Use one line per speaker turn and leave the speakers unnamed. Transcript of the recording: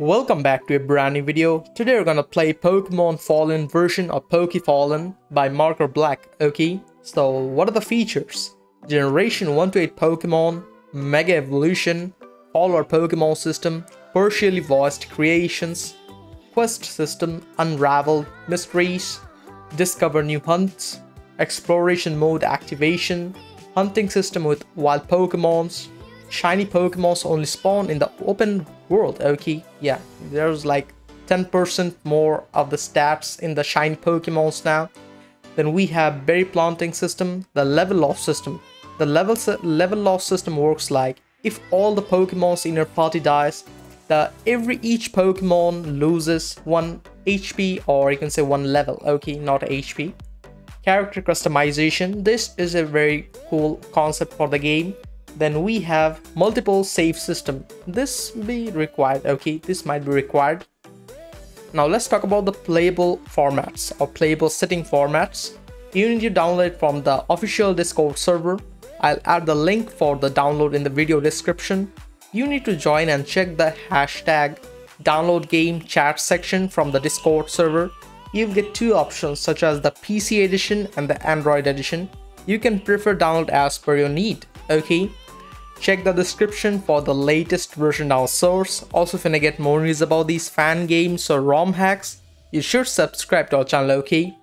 Welcome back to a brand new video. Today we're gonna play Pokemon Fallen version of Pokefallen by Marker Black, okay? So what are the features? Generation 1 to 8 Pokemon, Mega Evolution, Follower Pokemon System, Partially Voiced Creations, Quest System, Unraveled, Mysteries, Discover New Hunts, Exploration Mode Activation, Hunting System with Wild Pokemons, shiny Pokemons only spawn in the open world, okay? Yeah, there's like 10% more of the stats in the shiny Pokemons now. Then we have berry planting system, the level loss system. The level, level loss system works like if all the Pokemons in your party dies, the every each Pokemon loses one HP or you can say one level, okay, not HP. Character customization, this is a very cool concept for the game then we have multiple save system. This be required okay this might be required. Now let's talk about the playable formats or playable setting formats. You need to download from the official discord server. I'll add the link for the download in the video description. You need to join and check the hashtag download game chat section from the discord server. You'll get two options such as the pc edition and the android edition. You can prefer download as per your need okay Check the description for the latest version down source. Also if you wanna get more news about these fan games or ROM hacks, you should subscribe to our channel okay?